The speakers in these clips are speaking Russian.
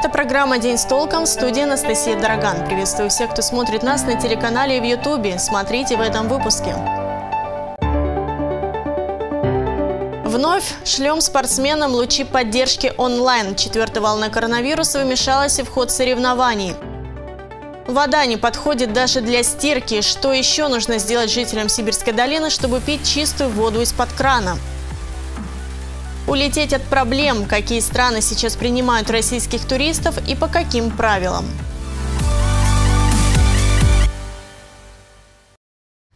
Это программа «День с толком» в студии Анастасия Дороган. Приветствую всех, кто смотрит нас на телеканале и в Ютубе. Смотрите в этом выпуске. Вновь шлем спортсменам лучи поддержки онлайн. Четвертая волна коронавируса вмешалась в ход соревнований. Вода не подходит даже для стирки. Что еще нужно сделать жителям Сибирской долины, чтобы пить чистую воду из-под крана? Улететь от проблем, какие страны сейчас принимают российских туристов и по каким правилам.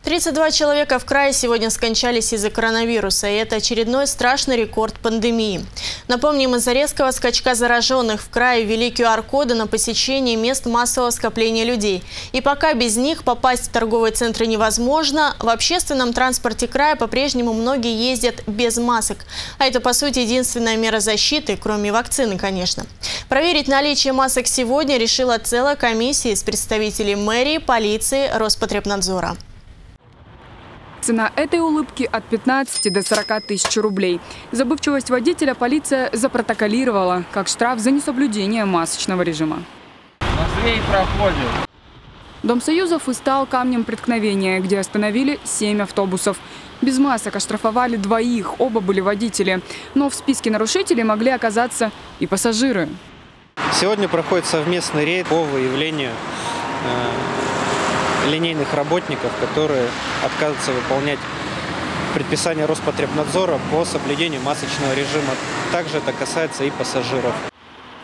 32 человека в крае сегодня скончались из-за коронавируса, и это очередной страшный рекорд пандемии. Напомним, из-за резкого скачка зараженных в крае ввели QR-коды на посещение мест массового скопления людей. И пока без них попасть в торговые центры невозможно, в общественном транспорте края по-прежнему многие ездят без масок. А это, по сути, единственная мера защиты, кроме вакцины, конечно. Проверить наличие масок сегодня решила целая комиссия из представителей мэрии, полиции, Роспотребнадзора. Цена этой улыбки от 15 до 40 тысяч рублей. Забывчивость водителя полиция запротоколировала, как штраф за несоблюдение масочного режима. Матвей проходит. Дом Союзов и стал камнем преткновения, где остановили 7 автобусов. Без масок оштрафовали двоих, оба были водители. Но в списке нарушителей могли оказаться и пассажиры. Сегодня проходит совместный рейд по выявлению э, линейных работников, которые отказываются выполнять предписания Роспотребнадзора по соблюдению масочного режима. Также это касается и пассажиров.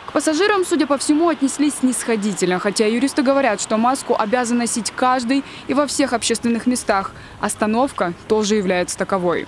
К пассажирам, судя по всему, отнеслись снисходительно, хотя юристы говорят, что маску обязан носить каждый и во всех общественных местах. Остановка тоже является таковой.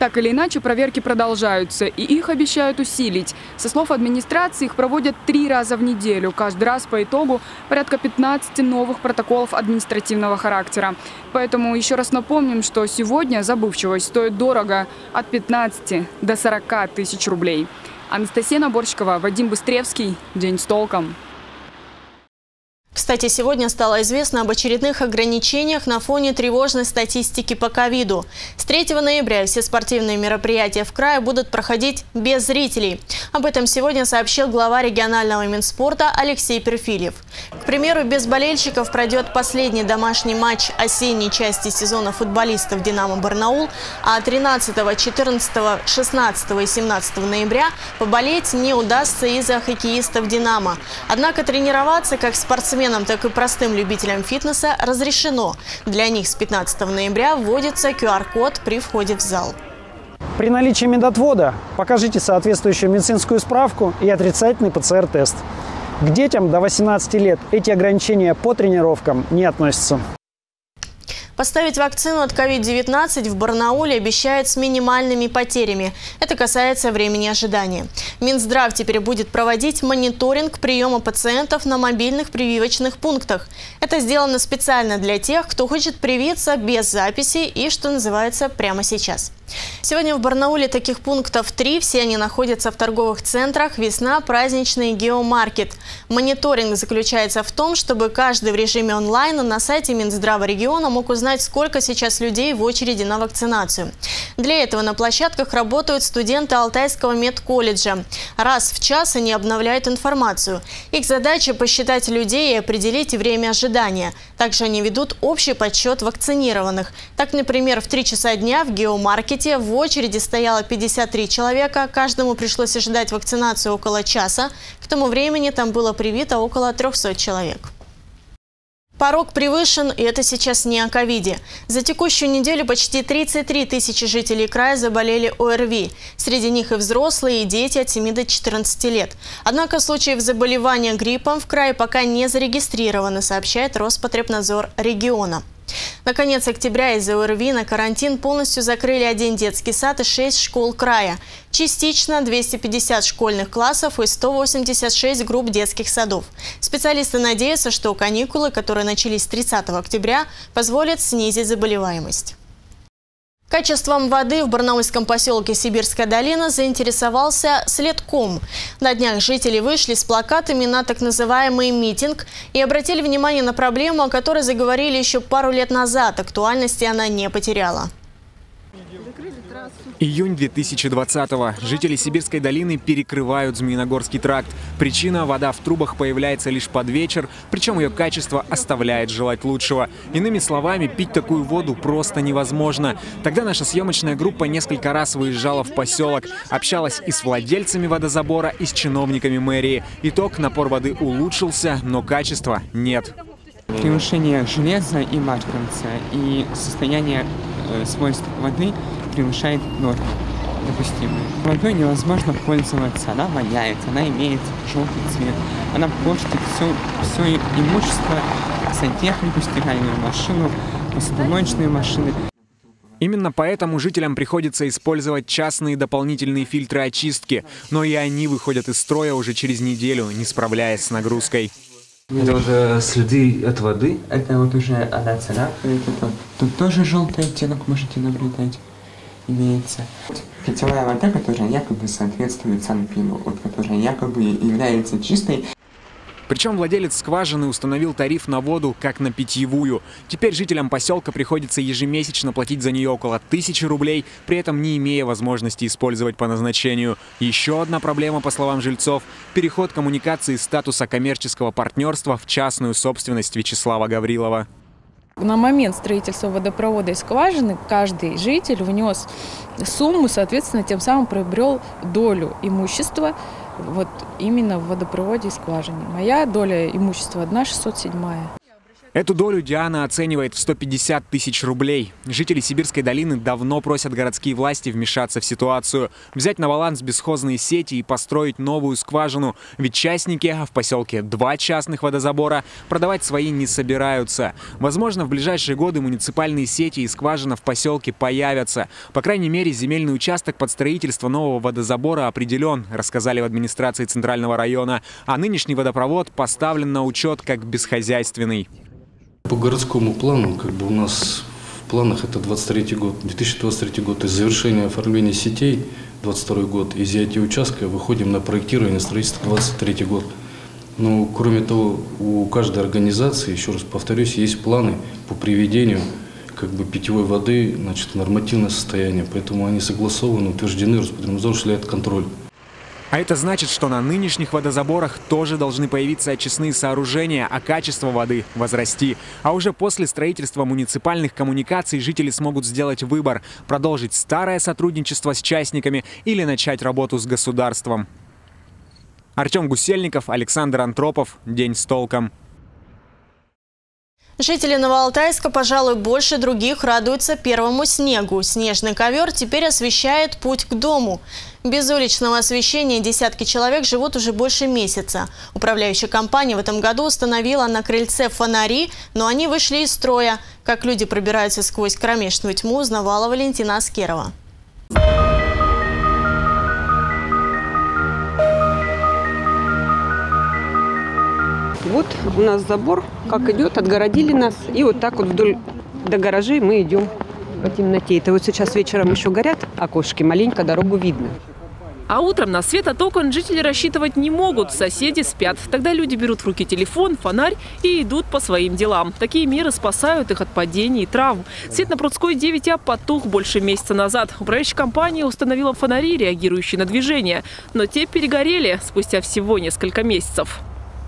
Так или иначе, проверки продолжаются, и их обещают усилить. Со слов администрации, их проводят три раза в неделю. Каждый раз по итогу порядка 15 новых протоколов административного характера. Поэтому еще раз напомним, что сегодня забывчивость стоит дорого – от 15 до 40 тысяч рублей. Анастасия Наборщикова, Вадим Быстревский. День с толком. Кстати, сегодня стало известно об очередных ограничениях на фоне тревожной статистики по ковиду. С 3 ноября все спортивные мероприятия в крае будут проходить без зрителей. Об этом сегодня сообщил глава регионального Минспорта Алексей Перфильев. К примеру, без болельщиков пройдет последний домашний матч осенней части сезона футболистов «Динамо Барнаул», а 13, 14, 16 и 17 ноября поболеть не удастся из-за хоккеистов «Динамо». Однако тренироваться как спортсмен спортсменам, так и простым любителям фитнеса разрешено. Для них с 15 ноября вводится QR-код при входе в зал. При наличии медотвода покажите соответствующую медицинскую справку и отрицательный ПЦР-тест. К детям до 18 лет эти ограничения по тренировкам не относятся. Поставить вакцину от COVID-19 в Барнауле обещают с минимальными потерями. Это касается времени ожидания. Минздрав теперь будет проводить мониторинг приема пациентов на мобильных прививочных пунктах. Это сделано специально для тех, кто хочет привиться без записи и, что называется, прямо сейчас. Сегодня в Барнауле таких пунктов три. Все они находятся в торговых центрах «Весна», «Праздничный» и «Геомаркет». Мониторинг заключается в том, чтобы каждый в режиме онлайн на сайте Минздрава региона мог узнать, сколько сейчас людей в очереди на вакцинацию. Для этого на площадках работают студенты Алтайского медколледжа. Раз в час они обновляют информацию. Их задача – посчитать людей и определить время ожидания. Также они ведут общий подсчет вакцинированных. Так, например, в 3 часа дня в «Геомаркете» в очереди стояло 53 человека. Каждому пришлось ожидать вакцинацию около часа. К тому времени там было привито около 300 человек. Порог превышен, и это сейчас не о ковиде. За текущую неделю почти 33 тысячи жителей края заболели ОРВИ. Среди них и взрослые, и дети от 7 до 14 лет. Однако случаев заболевания гриппом в крае пока не зарегистрировано, сообщает Роспотребнадзор региона. На конец октября из-за ОРВИ на карантин полностью закрыли один детский сад и шесть школ края. Частично 250 школьных классов и 186 групп детских садов. Специалисты надеются, что каникулы, которые начались 30 октября, позволят снизить заболеваемость. Качеством воды в барнаульском поселке Сибирская долина заинтересовался Следком. На днях жители вышли с плакатами на так называемый митинг и обратили внимание на проблему, о которой заговорили еще пару лет назад. Актуальности она не потеряла. Июнь 2020-го. Жители Сибирской долины перекрывают Змеиногорский тракт. Причина – вода в трубах появляется лишь под вечер, причем ее качество оставляет желать лучшего. Иными словами, пить такую воду просто невозможно. Тогда наша съемочная группа несколько раз выезжала в поселок, общалась и с владельцами водозабора, и с чиновниками мэрии. Итог – напор воды улучшился, но качества нет. Превышение железа и марганца и состояние свойств воды превышает нормы допустимые. Водой невозможно пользоваться, она воняет, она имеет желтый цвет, она портит все, все имущество, сантехнику, стиральную машину, посудомоечные машины. Именно поэтому жителям приходится использовать частные дополнительные фильтры очистки, но и они выходят из строя уже через неделю, не справляясь с нагрузкой. Это уже следы от воды? Это вот уже она царапает. Это, тут тоже желтый оттенок можете наблюдать. Имеется. Питьевая вода, которая якобы соответствует санпину, вот, которая якобы является чистой. Причем владелец скважины установил тариф на воду как на питьевую. Теперь жителям поселка приходится ежемесячно платить за нее около тысячи рублей, при этом не имея возможности использовать по назначению. Еще одна проблема, по словам жильцов – переход коммуникации статуса коммерческого партнерства в частную собственность Вячеслава Гаврилова. На момент строительства водопровода и скважины каждый житель внес сумму, соответственно, тем самым приобрел долю имущества вот именно в водопроводе и скважине. Моя доля имущества одна 607 Эту долю Диана оценивает в 150 тысяч рублей. Жители Сибирской долины давно просят городские власти вмешаться в ситуацию, взять на баланс бесхозные сети и построить новую скважину. Ведь частники, а в поселке два частных водозабора, продавать свои не собираются. Возможно, в ближайшие годы муниципальные сети и скважина в поселке появятся. По крайней мере, земельный участок под строительство нового водозабора определен, рассказали в администрации Центрального района. А нынешний водопровод поставлен на учет как бесхозяйственный. По городскому плану, как бы у нас в планах это 23 год, 2023 год. Из завершения оформления сетей 22 год, изъятия участка выходим на проектирование строительства 23 год. Но кроме того, у каждой организации, еще раз повторюсь, есть планы по приведению как бы питьевой воды значит, нормативное состояние. Поэтому они согласованы, утверждены, Роспотребнадзор осуществляет контроль. А это значит, что на нынешних водозаборах тоже должны появиться очистные сооружения, а качество воды возрасти. А уже после строительства муниципальных коммуникаций жители смогут сделать выбор – продолжить старое сотрудничество с частниками или начать работу с государством. Артем Гусельников, Александр Антропов. День с толком. Жители Новоалтайска, пожалуй, больше других радуются первому снегу. Снежный ковер теперь освещает путь к дому. Без уличного освещения десятки человек живут уже больше месяца. Управляющая компания в этом году установила на крыльце фонари, но они вышли из строя. Как люди пробираются сквозь кромешную тьму, узнавала Валентина Аскерова. Вот у нас забор, как идет, отгородили нас. И вот так вот вдоль до гаражей мы идем по темноте. Это вот сейчас вечером еще горят окошки, маленько дорогу видно. А утром на свет от окон жители рассчитывать не могут, соседи спят. Тогда люди берут в руки телефон, фонарь и идут по своим делам. Такие меры спасают их от падений и травм. Свет на Прудской 9А потух больше месяца назад. Управляющая компания установила фонари, реагирующие на движение. Но те перегорели спустя всего несколько месяцев.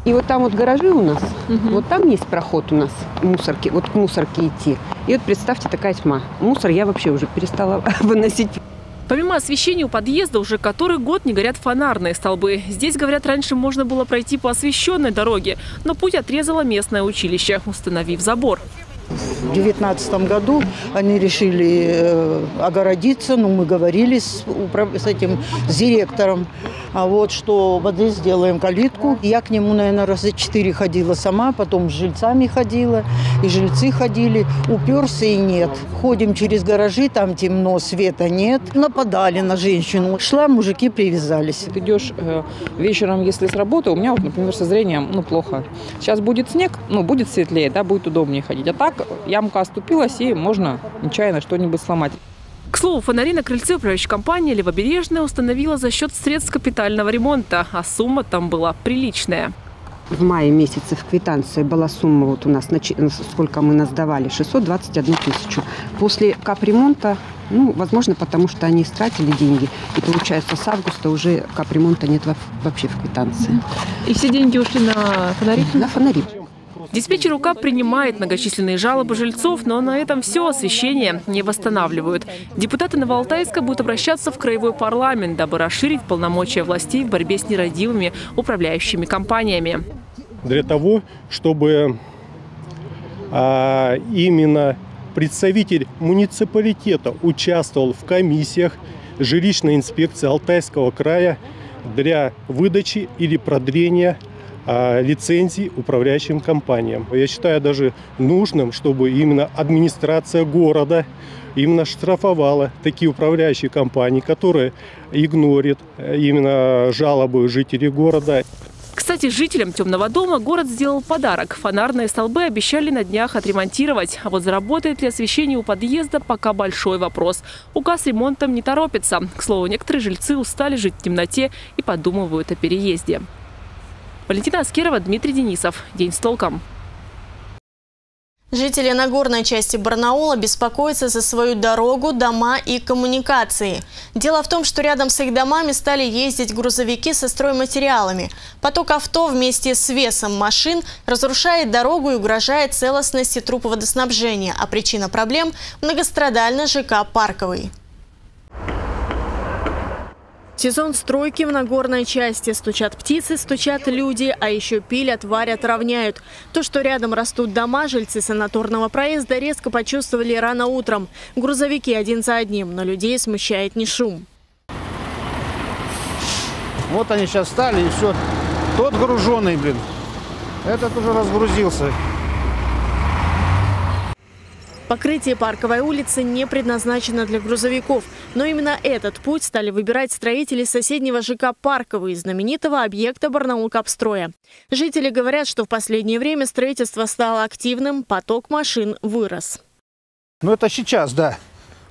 И вот там вот гаражи у нас, угу. вот там есть проход у нас, мусорки, вот к мусорке идти. И вот представьте, такая тьма. Мусор я вообще уже перестала выносить. Помимо освещения у подъезда уже который год не горят фонарные столбы. Здесь, говорят, раньше можно было пройти по освещенной дороге, но путь отрезало местное училище, установив забор. В 2019 году они решили э, огородиться, но ну, мы говорили с, с этим с директором, а вот что воды сделаем калитку. Я к нему, наверное, раза четыре ходила сама, потом с жильцами ходила, и жильцы ходили. Уперся и нет. Ходим через гаражи, там темно, света нет. Нападали на женщину. Шла, мужики привязались. Ты идешь э, вечером, если с работы, у меня вот, например, со зрением, ну, плохо. Сейчас будет снег, ну, будет светлее, да, будет удобнее ходить. А так ямка оступилась, и можно нечаянно что-нибудь сломать. К слову, фонари на крыльце управляющей компании «Левобережная» установила за счет средств капитального ремонта, а сумма там была приличная. В мае месяце в квитанции была сумма, вот у нас, сколько мы нас давали, 621 тысячу. После капремонта, ну, возможно, потому что они истратили деньги. И получается, с августа уже капремонта нет вообще в квитанции. И все деньги ушли на фонари? На фонари. Диспетчер УКАП принимает многочисленные жалобы жильцов, но на этом все освещение не восстанавливают. Депутаты Новоалтайска будут обращаться в краевой парламент, дабы расширить полномочия властей в борьбе с нерадивыми управляющими компаниями. Для того, чтобы а, именно представитель муниципалитета участвовал в комиссиях жилищной инспекции Алтайского края для выдачи или продления лицензий управляющим компаниям. Я считаю даже нужным, чтобы именно администрация города именно штрафовала такие управляющие компании, которые игнорят э, именно жалобы жителей города. Кстати, жителям Темного дома город сделал подарок. Фонарные столбы обещали на днях отремонтировать. А вот заработает ли освещение у подъезда, пока большой вопрос. Указ ремонтом не торопится. К слову, некоторые жильцы устали жить в темноте и подумывают о переезде. Валентина Аскерова, Дмитрий Денисов. День с толком. Жители Нагорной части Барнаула беспокоятся за свою дорогу, дома и коммуникации. Дело в том, что рядом с их домами стали ездить грузовики со стройматериалами. Поток авто вместе с весом машин разрушает дорогу и угрожает целостности труб водоснабжения. А причина проблем – многострадальный ЖК «Парковый». Сезон стройки в Нагорной части. Стучат птицы, стучат люди, а еще пилят, варят, равняют. То, что рядом растут дома, жильцы санаторного проезда резко почувствовали рано утром. Грузовики один за одним, но людей смущает не шум. Вот они сейчас стали, и все. Тот груженный, блин. Этот уже разгрузился. Покрытие парковой улицы не предназначено для грузовиков. Но именно этот путь стали выбирать строители соседнего ЖК «Парковый» знаменитого объекта Барнаул-Капстроя. Жители говорят, что в последнее время строительство стало активным, поток машин вырос. Ну это сейчас, да.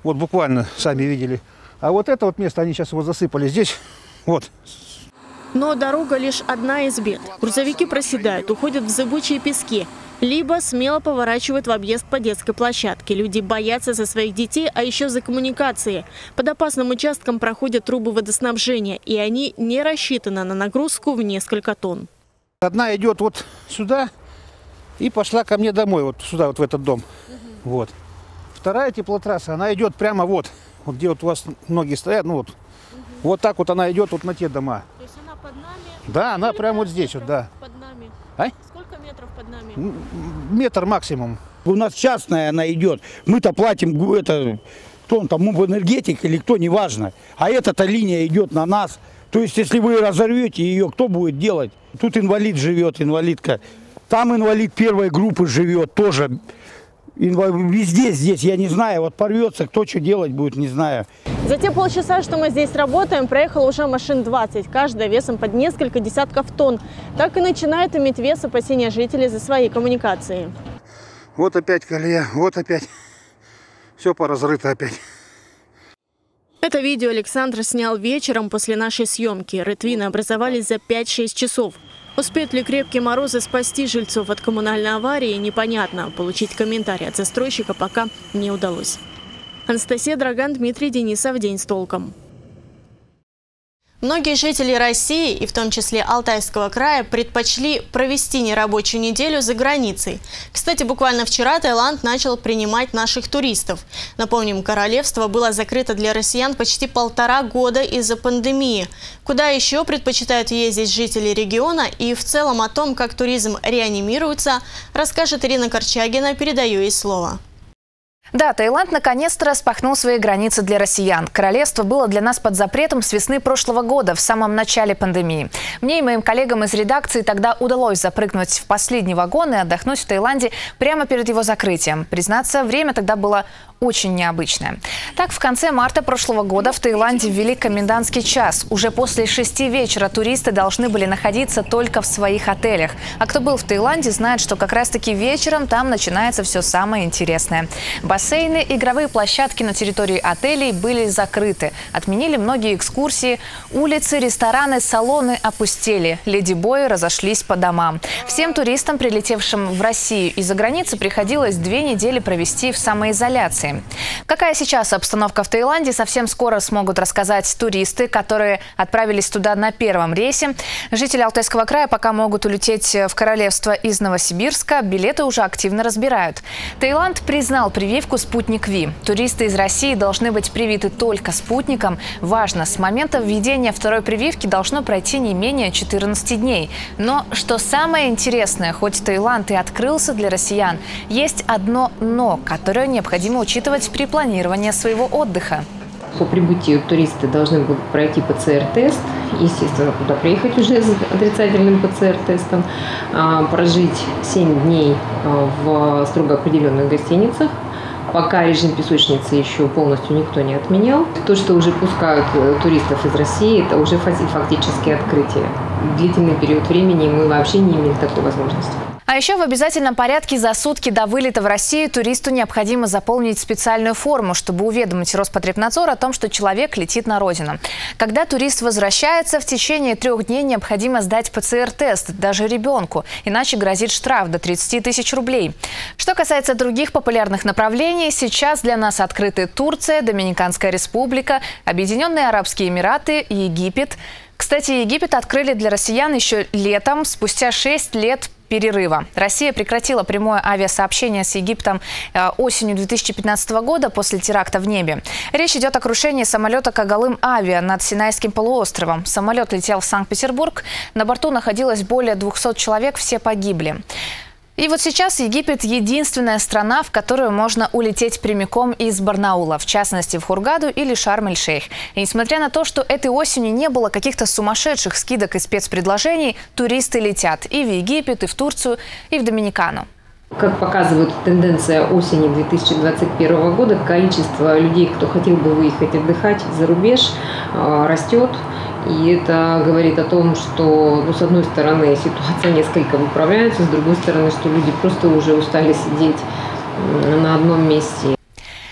Вот буквально, сами видели. А вот это вот место, они сейчас его засыпали здесь. Вот, но дорога лишь одна из бед. Грузовики проседают, уходят в зыбучие пески. Либо смело поворачивают в объезд по детской площадке. Люди боятся за своих детей, а еще за коммуникации. Под опасным участком проходят трубы водоснабжения, и они не рассчитаны на нагрузку в несколько тонн. Одна идет вот сюда и пошла ко мне домой, вот сюда, вот в этот дом. Угу. Вот. Вторая теплотрасса, она идет прямо вот, вот где вот у вас ноги стоят, ну вот. Угу. Вот так вот она идет вот на те дома. То есть она под нами? Да, она прямо вот здесь вот, да. Под нами. А? Метров под нами? Метр максимум. У нас частная она идет. Мы-то платим, это, кто он там, в энергетик или кто, неважно. А эта-то линия идет на нас. То есть, если вы разорвете ее, кто будет делать? Тут инвалид живет, инвалидка. Там инвалид первой группы живет тоже. Везде здесь, я не знаю, вот порвется, кто что делать будет, не знаю. За те полчаса, что мы здесь работаем, проехало уже машин 20, каждая весом под несколько десятков тонн. Так и начинают иметь вес опасения жителей за свои коммуникации. Вот опять колея, вот опять. Все поразрыто опять. Это видео Александр снял вечером после нашей съемки. Рытвины образовались за 5-6 часов. Успеют ли крепкие морозы спасти жильцов от коммунальной аварии, непонятно. Получить комментарий от застройщика пока не удалось. Анастасия Драган, Дмитрий Денисов. День с толком. Многие жители России, и в том числе Алтайского края, предпочли провести нерабочую неделю за границей. Кстати, буквально вчера Таиланд начал принимать наших туристов. Напомним, королевство было закрыто для россиян почти полтора года из-за пандемии. Куда еще предпочитают ездить жители региона и в целом о том, как туризм реанимируется, расскажет Ирина Корчагина. Передаю ей слово. Да, Таиланд наконец-то распахнул свои границы для россиян. Королевство было для нас под запретом с весны прошлого года, в самом начале пандемии. Мне и моим коллегам из редакции тогда удалось запрыгнуть в последний вагон и отдохнуть в Таиланде прямо перед его закрытием. Признаться, время тогда было очень необычное. Так, в конце марта прошлого года в Таиланде ввели комендантский час. Уже после шести вечера туристы должны были находиться только в своих отелях. А кто был в Таиланде, знает, что как раз-таки вечером там начинается все самое интересное бассейны, игровые площадки на территории отелей были закрыты. Отменили многие экскурсии. Улицы, рестораны, салоны опустели. Леди-бои разошлись по домам. Всем туристам, прилетевшим в Россию из-за границы, приходилось две недели провести в самоизоляции. Какая сейчас обстановка в Таиланде, совсем скоро смогут рассказать туристы, которые отправились туда на первом рейсе. Жители Алтайского края пока могут улететь в королевство из Новосибирска. Билеты уже активно разбирают. Таиланд признал прививку «Спутник Ви». Туристы из России должны быть привиты только спутником. Важно, с момента введения второй прививки должно пройти не менее 14 дней. Но, что самое интересное, хоть Таиланд и открылся для россиян, есть одно «но», которое необходимо учитывать при планировании своего отдыха. По прибытию туристы должны будут пройти ПЦР-тест, естественно, туда приехать уже с отрицательным ПЦР-тестом, а, прожить 7 дней а, в строго определенных гостиницах, пока режим песочницы еще полностью никто не отменял. То, что уже пускают э, туристов из России, это уже фактически открытие. Длительный период времени мы вообще не имели такой возможности. А еще в обязательном порядке за сутки до вылета в Россию туристу необходимо заполнить специальную форму, чтобы уведомить Роспотребнадзор о том, что человек летит на родину. Когда турист возвращается, в течение трех дней необходимо сдать ПЦР-тест, даже ребенку, иначе грозит штраф до 30 тысяч рублей. Что касается других популярных направлений, сейчас для нас открыты Турция, Доминиканская республика, Объединенные Арабские Эмираты, Египет. Кстати, Египет открыли для россиян еще летом, спустя 6 лет перерыва. Россия прекратила прямое авиасообщение с Египтом э, осенью 2015 года после теракта в небе. Речь идет о крушении самолета «Кагалым Авиа» над Синайским полуостровом. Самолет летел в Санкт-Петербург. На борту находилось более 200 человек, все погибли. И вот сейчас Египет – единственная страна, в которую можно улететь прямиком из Барнаула, в частности в Хургаду или Шарм-эль-Шейх. И несмотря на то, что этой осенью не было каких-то сумасшедших скидок и спецпредложений, туристы летят и в Египет, и в Турцию, и в Доминикану. Как показывает тенденция осени 2021 года, количество людей, кто хотел бы выехать отдыхать за рубеж, э, растет. И это говорит о том, что, ну, с одной стороны, ситуация несколько выправляется, с другой стороны, что люди просто уже устали сидеть на одном месте.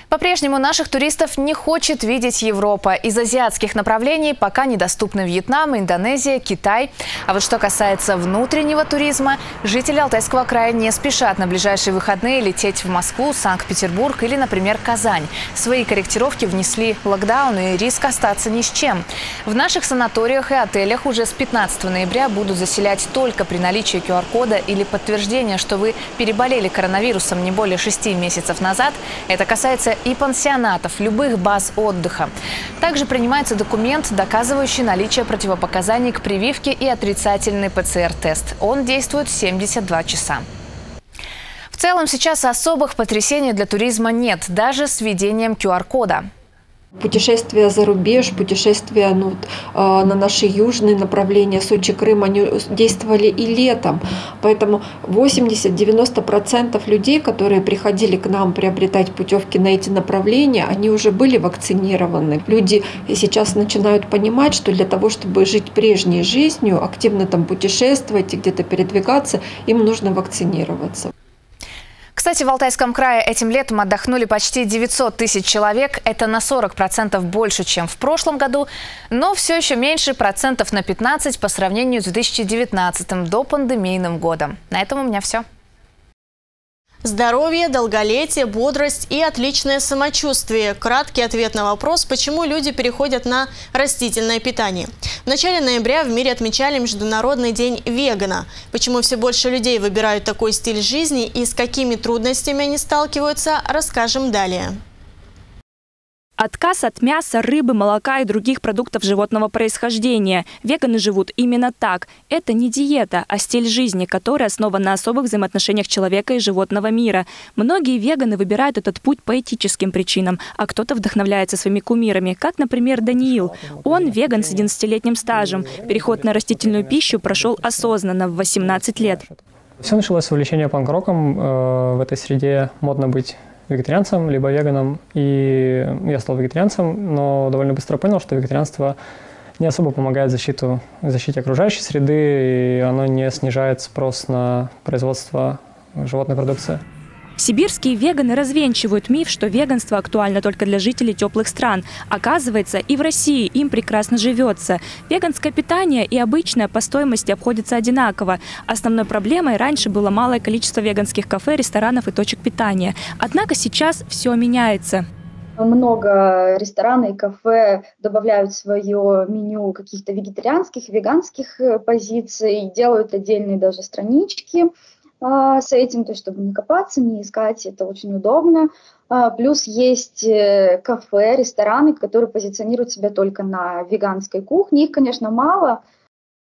По-прежнему наших туристов не хочет видеть Европа. Из азиатских направлений пока недоступны Вьетнам, Индонезия, Китай. А вот что касается внутреннего туризма, жители Алтайского края не спешат на ближайшие выходные лететь в Москву, Санкт-Петербург или, например, Казань. Свои корректировки внесли локдаун и риск остаться ни с чем. В наших санаториях и отелях уже с 15 ноября будут заселять только при наличии QR-кода или подтверждения, что вы переболели коронавирусом не более 6 месяцев назад. Это касается и пансионатов, любых баз отдыха. Также принимается документ, доказывающий наличие противопоказаний к прививке и отрицательный ПЦР-тест. Он действует 72 часа. В целом сейчас особых потрясений для туризма нет, даже с введением QR-кода. Путешествия за рубеж, путешествия ну, а, на наши южные направления, Сочи, Крым, они действовали и летом. Поэтому 80-90% людей, которые приходили к нам приобретать путевки на эти направления, они уже были вакцинированы. Люди сейчас начинают понимать, что для того, чтобы жить прежней жизнью, активно там путешествовать и где-то передвигаться, им нужно вакцинироваться. Кстати, в Алтайском крае этим летом отдохнули почти 900 тысяч человек. Это на 40% больше, чем в прошлом году, но все еще меньше процентов на 15 по сравнению с 2019 до пандемийным годом. На этом у меня все. Здоровье, долголетие, бодрость и отличное самочувствие. Краткий ответ на вопрос, почему люди переходят на растительное питание. В начале ноября в мире отмечали Международный день вегана. Почему все больше людей выбирают такой стиль жизни и с какими трудностями они сталкиваются, расскажем далее. Отказ от мяса, рыбы, молока и других продуктов животного происхождения. Веганы живут именно так. Это не диета, а стиль жизни, который основан на особых взаимоотношениях человека и животного мира. Многие веганы выбирают этот путь по этическим причинам, а кто-то вдохновляется своими кумирами, как, например, Даниил. Он веган с 11-летним стажем. Переход на растительную пищу прошел осознанно в 18 лет. Все началось с увлечения панк-роком. Э, в этой среде модно быть вегетарианцем, либо веганом. И я стал вегетарианцем, но довольно быстро понял, что вегетарианство не особо помогает защиту, защите окружающей среды, и оно не снижает спрос на производство животной продукции. Сибирские веганы развенчивают миф, что веганство актуально только для жителей теплых стран. Оказывается, и в России им прекрасно живется. Веганское питание и обычное по стоимости обходятся одинаково. Основной проблемой раньше было малое количество веганских кафе, ресторанов и точек питания. Однако сейчас все меняется. Много ресторанов и кафе добавляют в свое меню каких-то вегетарианских, веганских э, позиций, делают отдельные даже странички а, с этим, то есть чтобы не копаться, не искать, это очень удобно. А, плюс есть э, кафе, рестораны, которые позиционируют себя только на веганской кухне. Их, конечно, мало,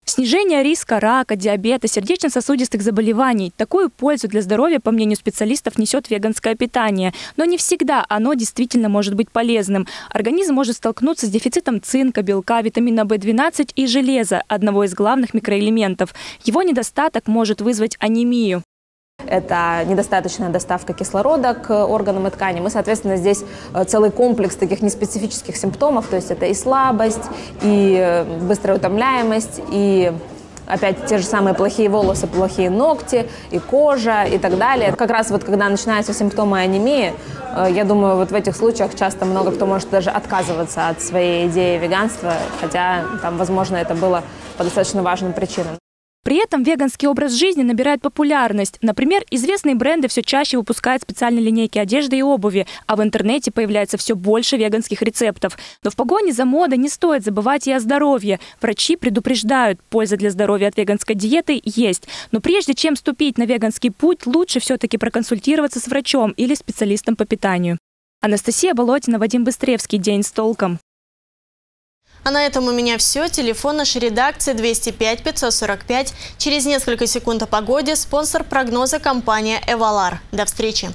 Снижение риска рака, диабета, сердечно-сосудистых заболеваний. Такую пользу для здоровья, по мнению специалистов, несет веганское питание. Но не всегда оно действительно может быть полезным. Организм может столкнуться с дефицитом цинка, белка, витамина В12 и железа, одного из главных микроэлементов. Его недостаток может вызвать анемию. Это недостаточная доставка кислорода к органам и тканям. И, соответственно, здесь э, целый комплекс таких неспецифических симптомов. То есть это и слабость, и э, быстрая утомляемость, и опять те же самые плохие волосы, плохие ногти, и кожа, и так далее. Как раз вот когда начинаются симптомы анемии, э, я думаю, вот в этих случаях часто много кто может даже отказываться от своей идеи веганства, хотя там, возможно, это было по достаточно важным причинам. При этом веганский образ жизни набирает популярность. Например, известные бренды все чаще выпускают специальные линейки одежды и обуви, а в интернете появляется все больше веганских рецептов. Но в погоне за модой не стоит забывать и о здоровье. Врачи предупреждают, польза для здоровья от веганской диеты есть. Но прежде чем ступить на веганский путь, лучше все-таки проконсультироваться с врачом или специалистом по питанию. Анастасия Болотина, Вадим Быстревский. День с толком. А на этом у меня все. Телефон нашей редакции 205 545. Через несколько секунд о погоде. Спонсор прогноза компания «Эвалар». До встречи.